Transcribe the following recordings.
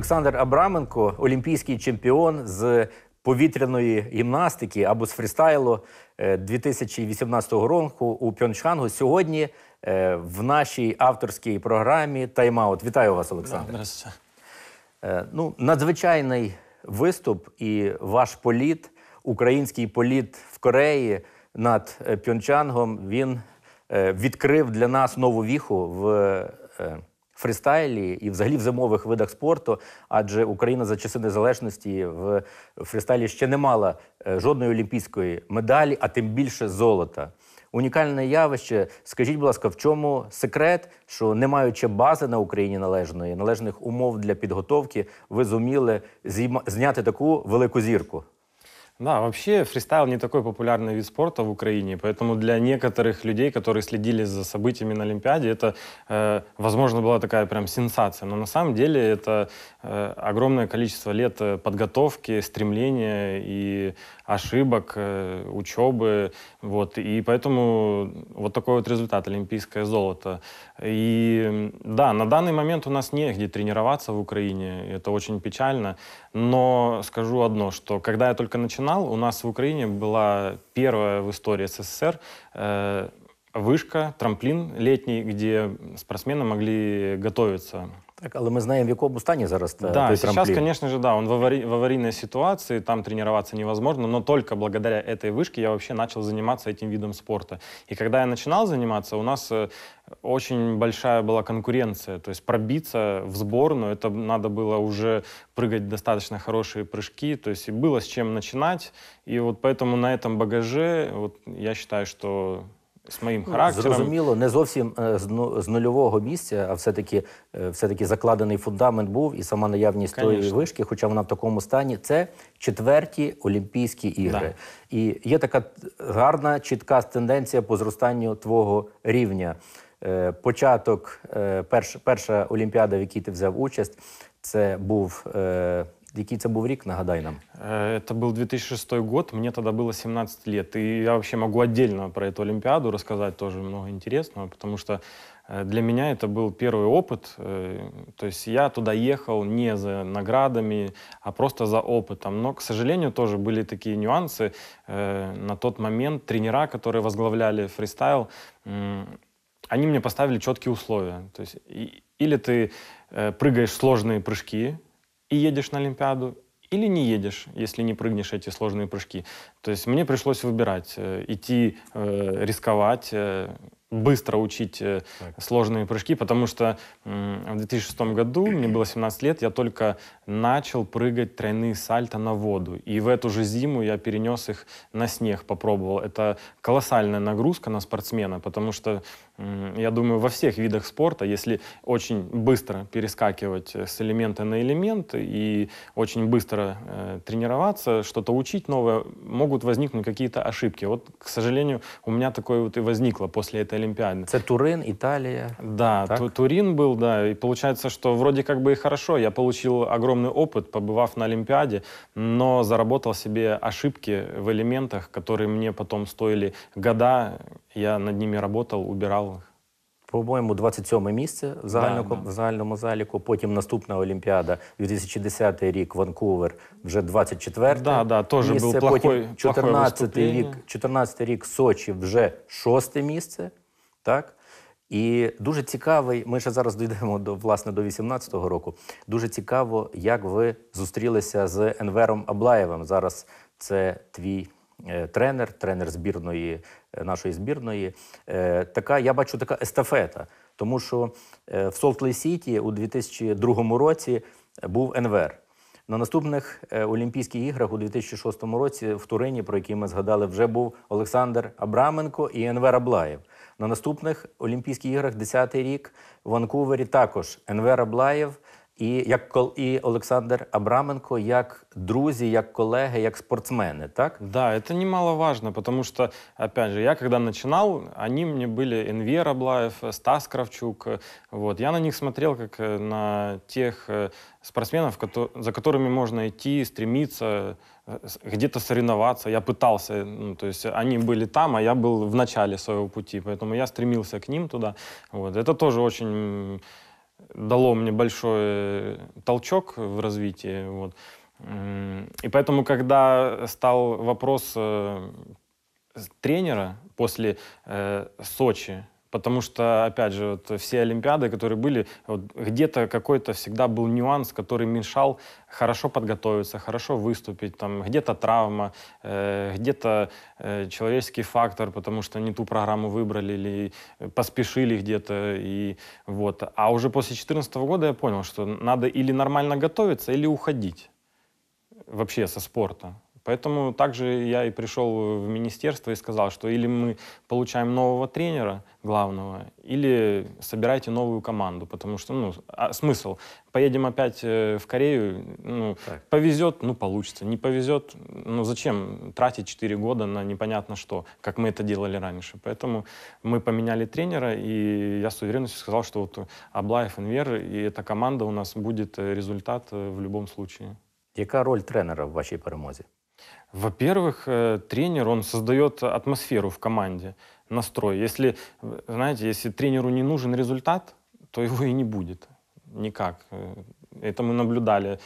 Олександр Абраменко, олімпійський чемпіон з повітряної гімнастики або з фрістайлу е, 2018 року у Пьончхангу. Сьогодні е, в нашій авторській програмі Тайм-аут. Вітаю вас, Олександр. Е, Ну, надзвичайний виступ і ваш політ, український політ в Кореї над е, Пьончангом, він е, відкрив для нас нову віху в е, фрістайлі і взагалі в зимових видах спорту. Адже Україна за часи незалежності в фрістайлі ще не мала е, жодної олімпійської медалі, а тим більше золота. Унікальне явище. Скажіть, будь ласка, в чому секрет, що не маючи бази на Україні належної, належних умов для підготовки, ви зуміли зняти таку велику зірку? Да, вообще фристайл не такой популярный вид спорта в Украине, поэтому для некоторых людей, которые следили за событиями на Олимпиаде, это, э, возможно, была такая прям сенсация. Но на самом деле это э, огромное количество лет э, подготовки, стремления и ошибок, э, учебы, вот, и поэтому вот такой вот результат, олимпийское золото. И да, на данный момент у нас негде тренироваться в Украине, это очень печально, но скажу одно, что когда я только начинал, у нас в Украине была первая в истории СССР э, вышка, трамплин летний, где спортсмены могли готовиться Так, але ми знаємо, в якому стані зараз та- да, той сейчас, трамплін. конечно же, да, он в, авари- в аварийной ситуации, там тренироваться невозможно, но только благодаря этой вышке я вообще начал заниматься этим видом спорта. И когда я начинал заниматься, у нас э, очень большая была конкуренция, то есть пробиться в сборную, это надо было уже прыгать достаточно хорошие прыжки, то есть и было с чем начинать, и вот поэтому на этом багаже, вот я считаю, что с моим Ну, характером... Зрозуміло, не зовсім е, з, ну, нульового місця, а все-таки, е, все-таки закладений фундамент був і сама наявність тої вишки, хоча вона в такому стані, це четверті Олімпійські ігри. І є така гарна, чітка тенденція по зростанню твого рівня. Е, Початок, перш, перша Олімпіада, в якій ти взяв участь, це був. Який це був рік, нагадай нам. Э, Это был 2006 год, мне тогда было 17 лет. И я вообще могу отдельно про эту Олимпиаду рассказать тоже много интересного, потому что э, для меня это был первый опыт. э, То есть я туда ехал не за наградами, а просто за опытом. Но, к сожалению, тоже были такие нюансы. На тот момент тренера, которые возглавляли фристайл, они мне поставили четкие условия. То есть или ты прыгаешь сложные прыжки и едешь на Олимпиаду, или не едешь, если не прыгнешь эти сложные прыжки. То есть мне пришлось выбирать, э, идти э, рисковать, э, быстро учить э, сложные прыжки, потому что в 2006 году, мне было 17 лет, я только начал прыгать тройные сальто на воду. И в эту же зиму я перенес их на снег, попробовал. Это колоссальная нагрузка на спортсмена, потому что, я думаю, во всех видах спорта, если очень быстро перескакивать э, с элемента на элемент и очень быстро э, тренироваться, что-то учить новое, могут возникнуть какие-то ошибки. Вот, к сожалению, у меня такое вот и возникло после этой Олимпиады. Це Турин, Італія. Да? Ту- Турин был, да, и получается, что вроде как бы и хорошо, я получил огромный опыт, побывав на Олимпиаде, но заработал себе ошибки в элементах, которые мне потом стоили года, я над ними работал, убирал. По-моєму, 27 місце в загальному, Да, да. в загальному заліку. Потім наступна Олімпіада, 2010 рік, Ванкувер, вже 24 Да, да, тоже місце. был плохой- Потім плохое 14 рік, виступлення. 14 рік Сочі, вже шосте місце. Так? І дуже цікавий, ми ще зараз дійдемо до власне до 18-го року. Дуже цікаво, як ви зустрілися з Енвером Аблаєвим. Зараз це твій тренер, тренер збірної е, нашої збірної. Е, така, я бачу, така естафета. Тому що е, в Солт-Лей-Сіті у 2002 році був Енвер. На наступних е, Олімпійських іграх у 2006 році в Турині, про які ми згадали, вже був Олександр Абраменко і Енвер Аблаєв. На наступних Олімпійських іграх 10-й рік в Ванкувері також Енвер Аблаєв і як кол- і Олександр Абраменко як друзі, як колеги, як спортсмени. Так Да, это немаловажно, потому что, опять же, я когда начинал, они мне были Энвер Аблаев, э, Стас Кравчук. э, Вот. Я на них смотрел как э, на тех э, спортсменов, кото- за которыми можно идти, стремиться, э, с- где-то соревноваться. Я пытался, ну, то есть они были там, а я был в начале своего пути, поэтому я стремился к ним туда. Вот. Это тоже очень м, дало мне большой э, толчок в развитии. Вот. И поэтому, когда стал вопрос э, тренера после э, Сочи, потому что, опять же, вот все Олимпиады, которые были, вот где-то какой-то всегда был нюанс, который мешал хорошо подготовиться, хорошо выступить, там где-то травма, э, где-то э, человеческий фактор, потому что не ту программу выбрали или поспешили где-то. И, вот. А уже после 2014 года я понял, что надо или нормально готовиться, или уходить вообще со спорта. Поэтому также я и пришел в министерство и сказал, что или мы получаем нового тренера главного, или собирайте новую команду, потому что, ну, а смысл? Поедем опять э, в Корею, ну, Так. повезет, ну, получится, не повезет, ну, зачем тратить 4 года на непонятно что, как мы это делали раньше. Поэтому мы поменяли тренера, и я с уверенностью сказал, что вот Аблаев, Инвер и эта команда у нас будет э, результат э, в любом случае. Яка роль тренера в вашій перемозі? Во-первых, э, тренер, он создает атмосферу в команде, настрой. Если, э, знаете, если тренеру не нужен результат, то его и не будет. Никак. Э, Это мы наблюдали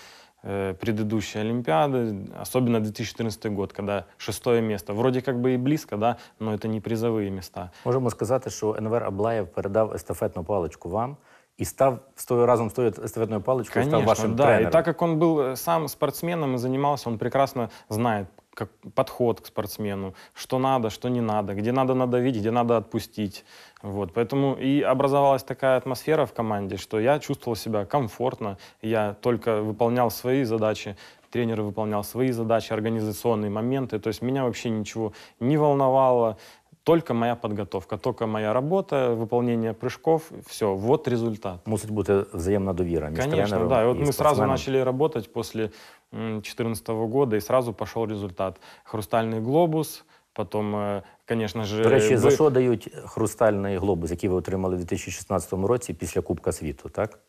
предыдущие Олимпиады, особенно 2014 год, когда шестое место. Вроде как бы и близко, да, но это не призовые места. Можемо сказати, що Енвер Аблаєв передав естафетну паличку вам і став з тою разом естафетною паличкою став Конечно, вашим да. тренером. И так как он был э, сам спортсменом и занимался, он прекрасно знает как подход к спортсмену, что надо, что не надо, где надо надавить, где надо отпустить. Вот. Поэтому и образовалась такая атмосфера в команде, что я чувствовал себя комфортно, я только выполнял свои задачи, тренер выполнял свои задачи, организационные моменты. То есть меня вообще ничего не волновало, только моя подготовка, только моя работа, выполнение прыжков, все, вот результат. Мусить бути взаємна довіра між Конечно, тренером да. И вот і мы сразу спортсменом. начали работать после 2014 года, и сразу пошел результат. Хрустальный глобус, потом, э, конечно же... До речі, за вы- що дають хрустальний глобус, який ви отримали у 2016 році після Кубка світу, так?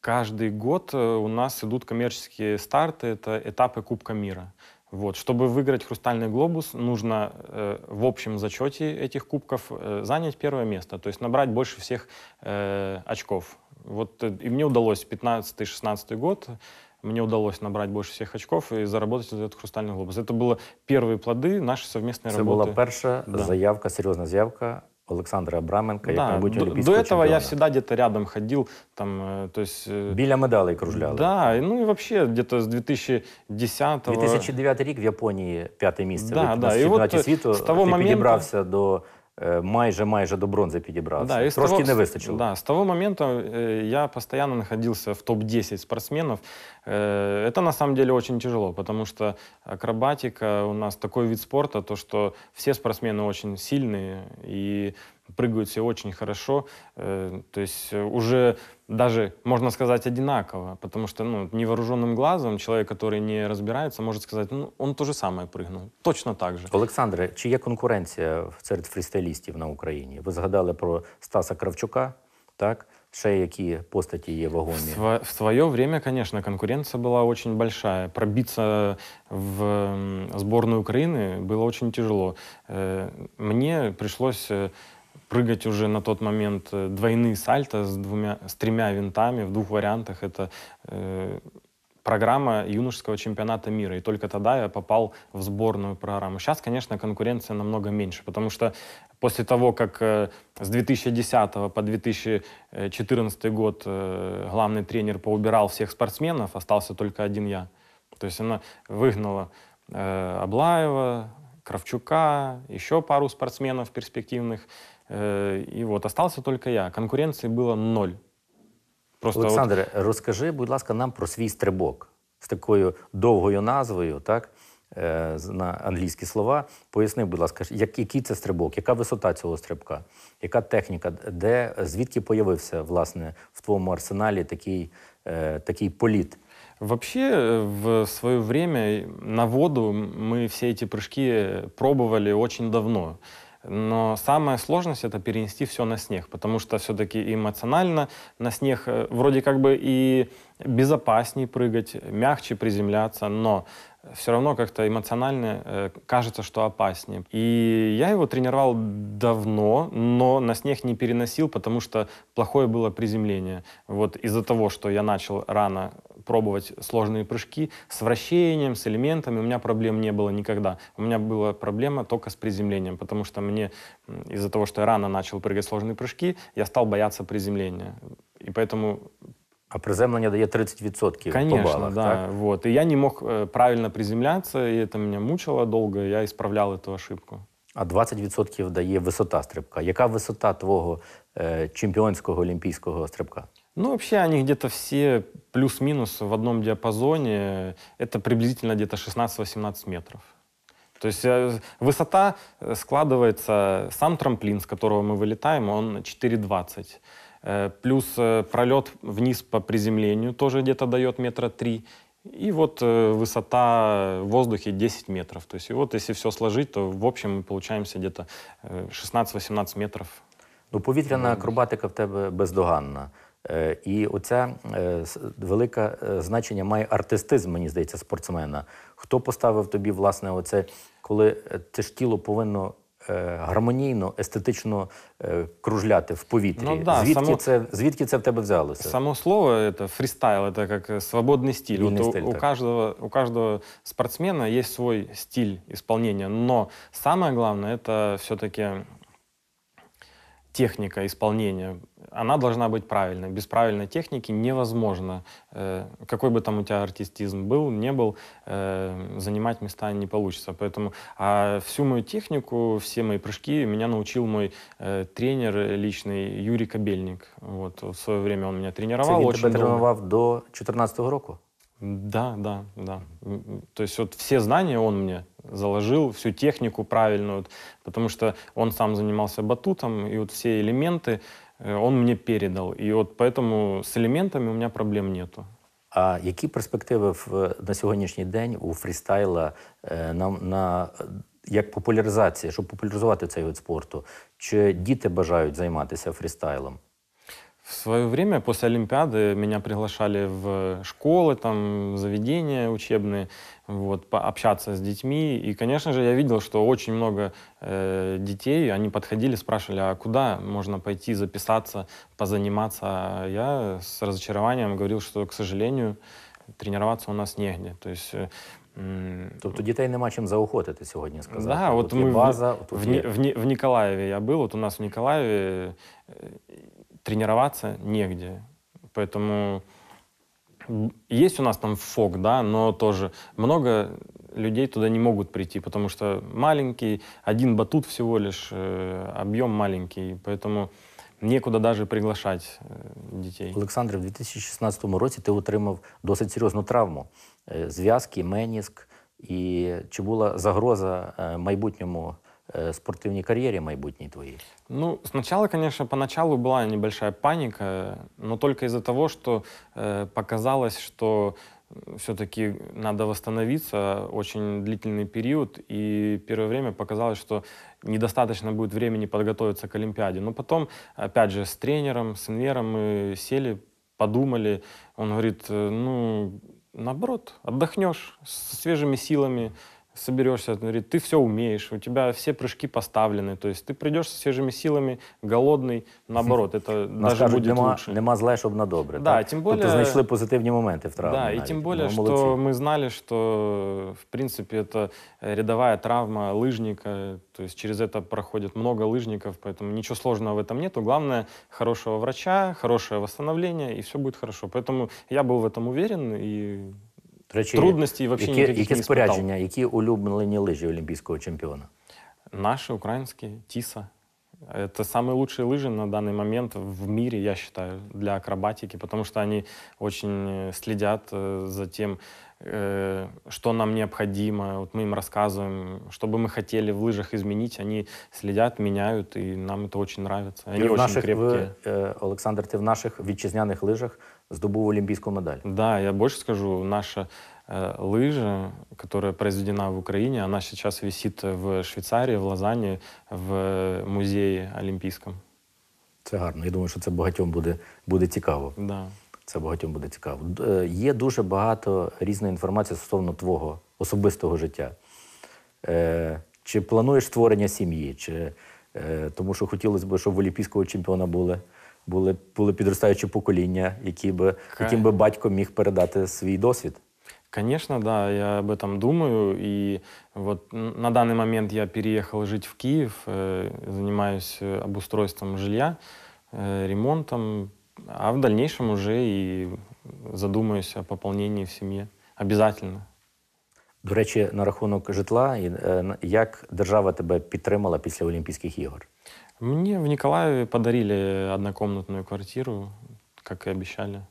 Каждый год э, у нас идут коммерческие старты, это этапы Кубка мира. Вот. Чтобы выиграть «Хрустальный глобус», нужно э, в общем зачете этих кубков э, занять первое место, то есть набрать больше всех э, очков. Вот, э, и мне удалось 15-16 год, мне удалось набрать больше всех очков и заработать этот «Хрустальный глобус». Это было первые плоды нашей совместной Це работы. була перша Да. заявка, серйозна заявка Олександра Абраменка, як Да, майбутнього до, до олімпійського этого я чемпіона. всегда где-то рядом ходил, там, э, то есть... э, Біля медалей кружляли. Да, и ну и вообще где-то с 2010 2009 рік в Японії п'яте місце. Да, Ви да, на і чемпіонаті от, світу з того ти моменту- підібрався до е, майже майже до бронзи підібрався. Да, и с Трошки того- не вистачило. Да, с того момента э, я постоянно находился в топ-10 спортсменов. Э, это на самом деле очень тяжело, потому что акробатика у нас такой вид спорта, то что все спортсмены очень сильные и прыгают все очень хорошо. Э, то есть э, уже даже, можно сказать, одинаково, потому что ну, невооруженным глазом человек, который не разбирается, может сказать, ну, он то же самое прыгнул. Точно так же. Олександре, чи є конкуренція серед фрістайлістів на Україні? Ви згадали про Стаса Кравчука, так? Ще які постаті є В, вагомі? сво- в свое время, конечно, конкуренция была очень большая. Пробиться в м, сборную Украины было очень тяжело. Э, Мне пришлось э, прыгать уже на тот момент э, двойные сальто с, двумя, с тремя винтами в двух вариантах. Это э, программа юношеского чемпионата мира. И только тогда я попал в сборную программу. Сейчас, конечно, конкуренция намного меньше, потому что после того, как э, с 2010 по 2014 год э, главный тренер поубирал всех спортсменов, остался только один я. То есть она выгнала Аблаева, Кравчука, еще пару спортсменов перспективных. э, и вот остался только я. Конкуренции было ноль. Просто вот- Олександре, розкажи, будь ласка, нам про свій стрибок з такою довгою назвою, так? е, з- На англійські слова. Поясни, будь ласка, як, який це стрибок, яка висота цього стрибка, яка техніка, де, звідки появився власне в твоєму арсеналі такий, е, такий політ? Вообще, э, в свое время на воду мы все эти прыжки пробовали очень давно. Но самая сложность это перенести все на снег, потому что все-таки эмоционально на снег э, вроде как бы и безопаснее прыгать, мягче приземляться, но все равно как-то эмоционально э, кажется, что опаснее. И я его тренировал давно, но на снег не переносил, потому что плохое было приземление. Вот из-за того, что я начал рано пробовать сложные прыжки с вращением, с элементами, у меня проблем не было никогда. У меня была проблема только с приземлением, потому что мне м, из-за того, что я рано начал прыгать сложные прыжки, я стал бояться приземления. И поэтому А приземлення дає 30% Конечно, по балах, да. так? Вот. И я не мог э, правильно приземляться, и это меня мучило долго, и я исправлял эту ошибку. А 20% дає висота стрибка. Яка висота твого е, чемпіонського олімпійського стрибка? Ну, вообще они где-то все плюс-минус в одном диапазоне. Это приблизительно где-то 16-18 метров. То есть э, высота э, складывается, сам трамплин, с которого мы вылетаем, он 4,20. Э, Плюс пролет вниз по приземлению тоже где-то дает метра три. И вот высота в воздухе 10 метров. То есть и вот если все сложить, то в общем мы получаемся где-то э, 16-18 метров. Ну, повітряна акробатика в тебе бездоганна. Е, І оця е, с- велике е, значення має артистизм, мені здається, спортсмена. Хто поставив тобі, власне, оце, коли е, це ж тіло повинно е, гармонійно, естетично е, кружляти в повітрі? Ну да, звідки, само- це, звідки це в тебе взялося? Само слово это фристайл, это как э, свободный стиль. Вольный Вот у, стиль, у так. каждого, у каждого спортсмена есть свой стиль исполнения, но самое главное это все-таки техника исполнения. Она должна быть правильной. Без правильной техники невозможно, э, какой бы там у тебя артистизм был, не был, э, занимать места не получится. Поэтому а всю мою технику, все мои прыжки меня научил мой э, тренер личный Юрий Кобельник. Вот в свое время он меня Це тренировал він очень тебе тренував до 2014 року? Да, да, да. То есть вот все знания он мне заложил, всю технику правильную, вот, потому что он сам занимался батутом, и вот все элементы э, он мне передал. И вот поэтому с элементами у меня проблем нету. А які перспективи в, на сьогоднішній день у фрістайла е, на, на е, як популяризація, щоб популяризувати цей вид спорту? Чи діти бажають займатися фрістайлом? В свое время после Олимпиады меня приглашали в школы, там, заведения учебные, вот, пообщаться с детьми. И, конечно же, я видел, что очень много э, детей, они подходили, спрашивали, а куда можно пойти записаться, позаниматься. А я с разочарованием говорил, что, к сожалению, тренироваться у нас негде. То есть э, м, Тобто дітей нема чим заохотити сьогодні сказати. да, вот Тут є мы в- база, тут в, є... Ни- в, Ни- в Николаеве я был, вот у нас в Николаеве э, тренироваться негде. Поэтому м, есть у нас там ФОК, да, но тоже много людей туда не могут прийти, потому что маленький, один батут всего лишь, э, объем маленький, поэтому некуда даже приглашать э, детей. Олександр, в 2016 році ти отримав досить серйозну травму. Е, Зв'язки, меніск. І чи була загроза е, майбутньому е, спортивній кар'єрі майбутній твоїй? Ну, сначала, конечно, поначалу была небольшая паника, но только из-за того, что э, показалось, что все-таки надо восстановиться, очень длительный период, и первое время показалось, что недостаточно будет времени подготовиться к Олимпиаде. Но потом, опять же, с тренером, с инвером мы сели, подумали, он говорит, э, ну, наоборот, отдохнешь со свежими силами, соберешься, он говорит, ты все умеешь, у тебя все прыжки поставлены, то есть ты придешь со свежими силами, голодный, наоборот, это Нас даже кажуть, будет нема, лучше. нема зле, щоб на добре. Да, так? тим Тобто более- знайшли позитивні моменти в травмі. Да, и навіть. тем более, Ну, что молодці. мы знали, что, в принципе, это э, рядовая травма лыжника, то есть через это проходит много лыжников, поэтому ничего сложного в этом нету. Главное, хорошего врача, хорошее восстановление, и все будет хорошо. Поэтому я был в этом уверен, и До речі, трудностей вообще які, никаких які не испытал. спорядження, які улюблені лижі олімпійського чемпіона? Наши украинские, ТИСа. Это самые лучшие лыжи на данный момент в мире, я считаю, для акробатики, потому что они очень э, следят э, за тем, э, что нам необходимо. Вот мы им рассказываем, что бы мы хотели в лыжах изменить, они следят, меняют, и нам это очень нравится. Они Ти в очень наших, крепкие. ви, е, Олександр, ти в наших вітчизняних лижах здобув олімпійську медаль. Да, я больше скажу, наша э, лыжа, которая произведена в Украине, она сейчас висит в Швейцарии, в Лозанне, в музее Олимпийском. Це гарно. Я думаю, що це багатьом буде, буде цікаво. Да. Це багатьом буде цікаво. Е, Є дуже багато різної інформації стосовно твого особистого життя. Е, чи плануєш створення сім'ї? Чи, е, тому що хотілося б, щоб в олімпійського чемпіона були, були, були підростаючі покоління, які би, Хай. яким би батько міг передати свій досвід. Конечно, да, я об этом думаю. И вот н- на данный момент я переехал жить в Киев, э, занимаюсь э, обустройством жилья, э, ремонтом, а в дальнейшем уже и задумаюсь о пополнении в семье. Обязательно. До речі, на рахунок житла, і, е, на- як держава тебе підтримала після Олімпійських ігор? Мне в Николаеве подарили однокомнатную квартиру, как и обещали.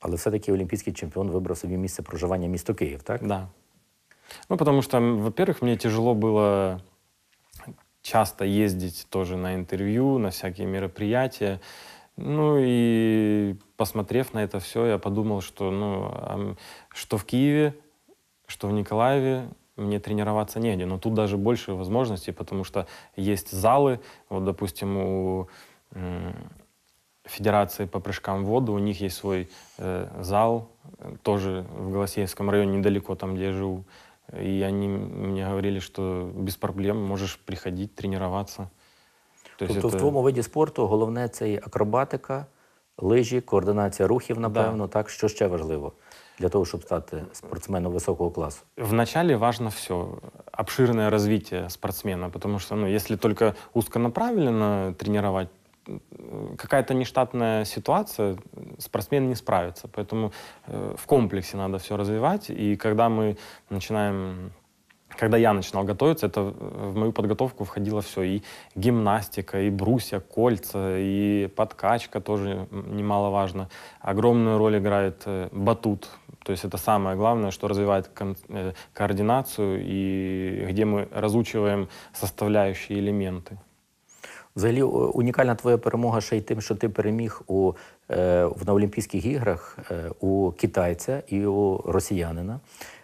Але все-таки олімпійський чемпіон вибрав собі місце проживання місто Київ, так? Да. Ну, потому что, м, во-первых, мне тяжело было часто ездить тоже на интервью, на всякие мероприятия. Ну и посмотрев на это все, я подумал, что, ну, а м, что в Киеве, что в Николаеве мне тренироваться негде. Но тут даже больше возможностей, потому что есть залы. Вот, допустим, у м, Федерации по прыжкам в воду, у них есть свой э, зал, э, тоже в Голосеевском районе, недалеко там, где я живу. И они мне говорили, что без проблем можешь приходить, тренироваться. То есть Тобто в это- твоєму виді спорту головне це і акробатика, лижі, координація рухів, напевно, так? Що ще важливо Для того, щоб стати спортсменом високого класу? Вначале важно все, обширное развитие спортсмена, потому что, ну, если только узконаправленно тренировать, какая-то нештатная ситуация, спортсмен не справится. Поэтому э, в комплексе надо все развивать. И когда мы начинаем когда я начинал готовиться, это в мою подготовку входило все. И гимнастика, и брусья, кольца, и подкачка тоже немаловажно. Огромную роль играет э, батут. То есть это самое главное, что развивает э, координацию и где мы разучиваем составляющие элементы. Взагалі, унікальна твоя перемога ще й тим, що ти переміг у, е, на Олімпійських іграх е, у китайця і у росіянина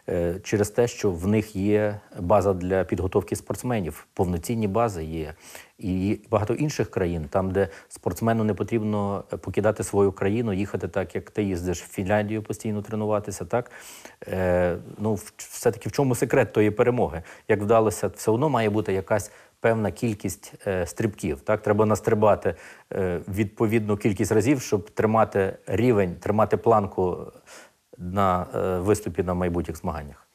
е, через те, що в них є база для підготовки спортсменів, повноцінні бази є. І багато інших країн, там, де спортсмену не потрібно покидати свою країну, їхати так, як ти їздиш в Фінляндію постійно тренуватися, так е, ну все-таки в чому секрет тої перемоги? Як вдалося, все одно має бути якась певна кількість е, стрибків. Так, треба настрибати е, відповідну кількість разів, щоб тримати рівень, тримати планку на е, виступі на майбутніх змаганнях.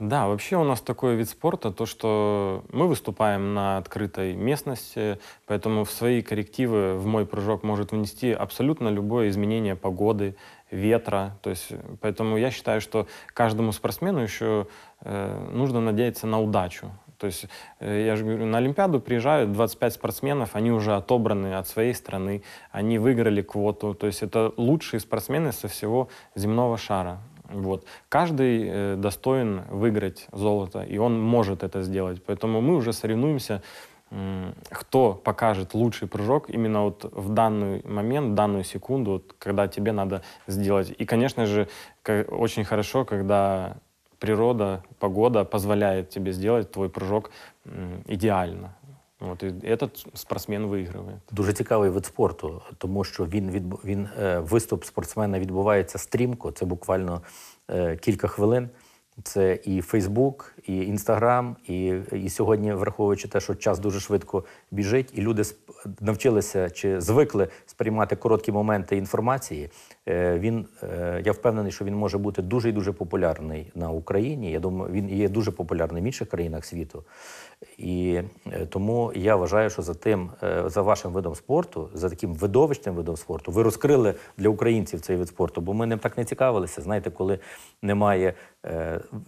Да, вообще у нас такой вид спорта, то что мы выступаем на открытой местности, поэтому в свои коррективы в мой прыжок может внести абсолютно любое изменение погоды, ветра. То есть, э, поэтому я считаю, что каждому спортсмену еще э, нужно надеяться на удачу. То есть, э, я же говорю, на Олимпиаду приезжают 25 спортсменов, они уже отобраны от своей страны, они выиграли квоту. То есть это лучшие спортсмены со всего земного шара. Вот. Каждый э, достоин выиграть золото, и он может это сделать. Поэтому мы уже соревнуемся, м, кто покажет лучший прыжок именно вот в данный момент, в данную секунду, вот, когда тебе надо сделать. И, конечно же, очень хорошо, когда природа, погода позволяет тебе сделать твой прыжок м, идеально. Вот, и этот спортсмен выигрывает. Дуже цікавий вид спорту, тому що він відбу- він е, виступ спортсмена відбувається стрімко. Це буквально е, кілька хвилин. Це і Фейсбук, і Інстаграм, і, і сьогодні, враховуючи те, що час дуже швидко біжить, і люди сп- навчилися чи звикли сприймати короткі моменти інформації. е, Він е, я впевнений, що він може бути дуже і дуже популярний на Україні. Я думаю, він є дуже популярний в інших країнах світу. І е, тому я вважаю, що за тим, за вашим видом спорту, за таким видовищним видом спорту, ви розкрили для українців цей вид спорту, бо ми ним так не цікавилися. Знаєте, коли немає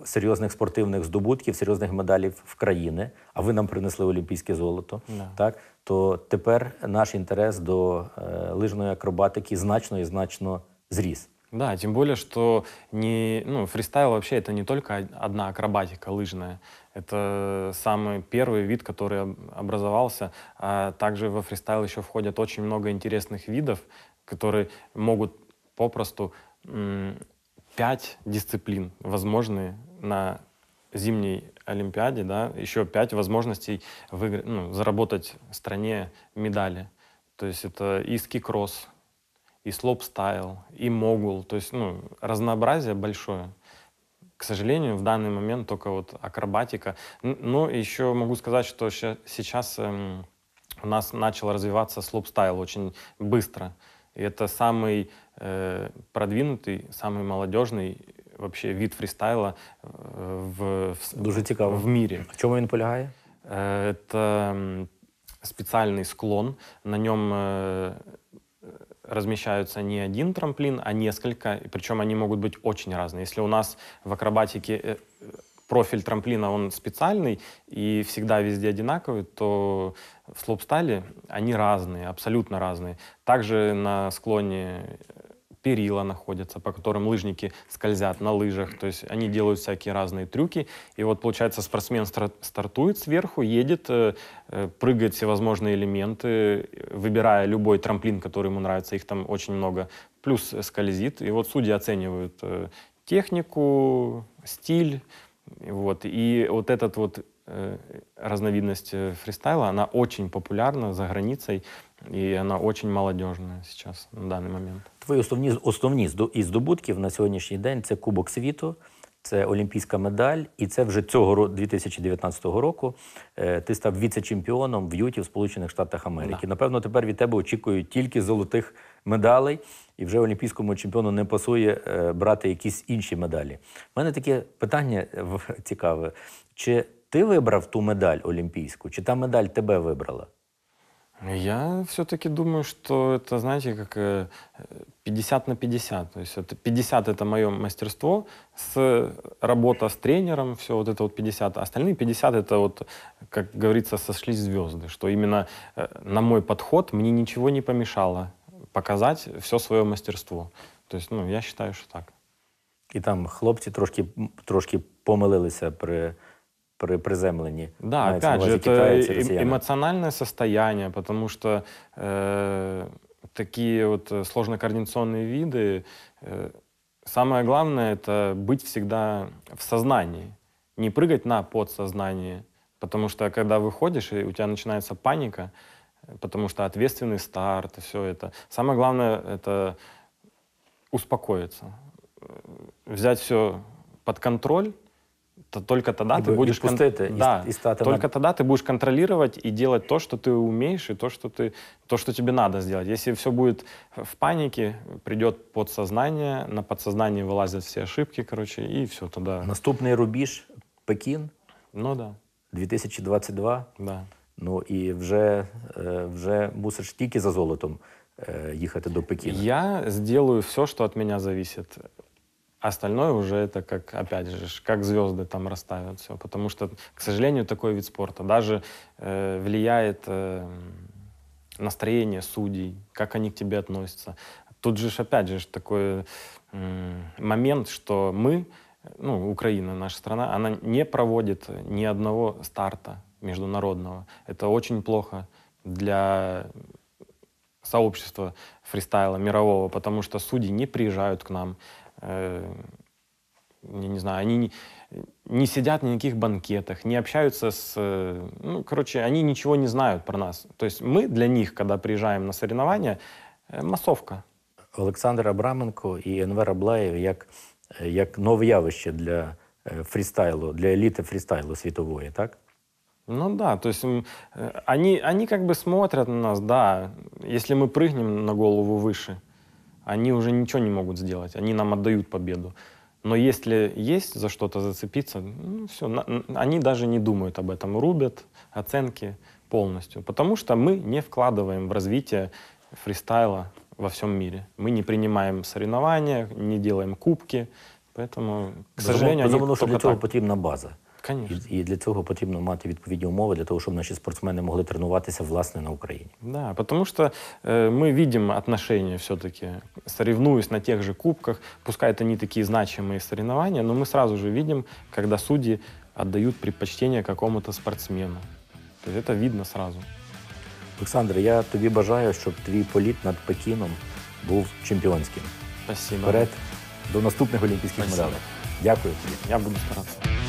серйозних спортивних здобутків, серйозних медалів в країни, а ви нам принесли олімпійське золото, Да. так то тепер наш інтерес до лижної акробатики значно і значно зріс. Да, тем более, что не, ну, фристайл вообще это не только од- одна акробатика лыжная. Это самый первый вид, который об- образовался. А также во фристайл еще входят очень много интересных видов, которые могут попросту пять дисциплин возможные на зимней Олимпиаде, да, еще пять возможностей выиграть, ну, заработать стране медали. То есть это и ски-кросс, и слоп-стайл, и могул. То есть ну, разнообразие большое. К сожалению, в данный момент только вот акробатика. Н- Но еще могу сказать, что ща- сейчас эм, у нас начал развиваться слоп-стайл очень быстро. И это самый э, продвинутый, самый молодежный вообще вид фристайла э, в, в, Дуже цікаво. в мире. В чому він полягає? Э, Это м, специальный склон. На нем э, размещаются не один трамплин, а несколько. И Причем они могут быть очень разные. Если у нас в акробатике э, профиль трамплина он специальный и всегда везде одинаковый, то в слоупстайле они разные, абсолютно разные. Также на склоне перила находятся, по которым лыжники скользят на лыжах. То есть они делают всякие разные трюки. И вот, получается, спортсмен стар- стартует сверху, едет, э, э, прыгает всевозможные элементы, э, выбирая любой трамплин, который ему нравится. Их там очень много. Плюс скользит. И вот судьи оценивают технику, стиль. Вот. И вот этот вот разновидность фристайла, она очень популярна за границей, и она очень молодежная сейчас, на данный момент. Твої основні, основні із здобутків на сьогоднішній день це Кубок світу, це олімпійська медаль, і це вже цього ро- 2019 року е, ти став віце-чемпіоном в Юті в Сполучених Штатах Америки. Напевно, тепер від тебе очікують тільки золотих медалей, і вже олімпійському чемпіону не пасує е, брати якісь інші медалі. У мене таке питання е, цікаве: чи ти вибрав ту медаль олімпійську, чи та медаль тебе вибрала? Я все-таки думаю, что это, знаете, как э, 50 на 50. То есть это 50 это мое мастерство, с работа с тренером, все вот это вот 50. А остальные 50 это вот, как говорится, сошлись звезды. Что именно э, на мой подход мне ничего не помешало показать все свое мастерство. То есть, ну, я считаю, что так. І там хлопці трошки, трошки помилилися при, при приземленні. Да, Мається на опять же, увазі это китайці, э- росіяни. эмоциональное состояние, потому что э, такие вот э, сложно-координационные виды, э, самое главное это быть всегда в сознании, не прыгать на подсознание, потому что когда выходишь, и у тебя начинается паника, э, потому что ответственный старт, все это. Самое главное это успокоиться, э, взять все под контроль, то только тогда И ты вы- будешь... кон- відпустити і- да, і стати на- только тогда ты будешь контролировать и делать то, что ты умеешь, и то, что, ты, то, что тебе надо сделать. Если все будет в панике, придет подсознание, на подсознание вылазят все ошибки, короче, и все тогда. Наступний рубіж Пекін Ну да, 2022. да. Ну і вже, е, вже мусиш тільки за золотом е, їхати до Пекіна. Я сделаю все, что от меня зависит. Остальное уже это как, опять же, как звезды там расставят все. Потому что, к сожалению, такой вид спорта даже э, влияет э, настроение судей, как они к тебе относятся. Тут же, опять же, такой м, момент, что мы, ну, Украина, наша страна, она не проводит ни одного старта международного. Это очень плохо для сообщества фристайла мирового, потому что судьи не приезжают к нам, э, я не знаю, они не, не сидят на никаких банкетах, не общаются с... э, Ну, короче, они ничего не знают про нас. То есть мы для них, когда приезжаем на соревнования, э, массовка. Олександр Абраменко і Енвер Аблаєв як, е, як нове явище для е, фрістайлу, для еліти фрістайлу світової, так? Ну да, то есть м, э, они, они как бы смотрят на нас, да, если мы прыгнем на голову выше, они уже ничего не могут сделать, они нам отдают победу. Но если есть за что-то зацепиться, ну все, они даже не думают об этом, рубят оценки полностью, потому что мы не вкладываем в развитие фристайла во всем мире. Мы не принимаем соревнования, не делаем кубки, поэтому, к сожалению, они Безумовно, що для только так. потрібна база. Конечно. І, і для цього потрібно мати відповідні умови для того, щоб наші спортсмени могли тренуватися власне на Україні. Да, потому что э, мы видим отношения все-таки, соревнуясь на тех же кубках, пускай это не такие значимые соревнования, но мы сразу же видим, когда судьи отдают предпочтение какому-то спортсмену. То есть это видно сразу. Олександр, я тобі бажаю, щоб твій політ над Пекіном був чемпіонським. Спасибо. Вперед, до наступних олімпійських Спасибо. медалей. Дякую тобі. Я буду стараться.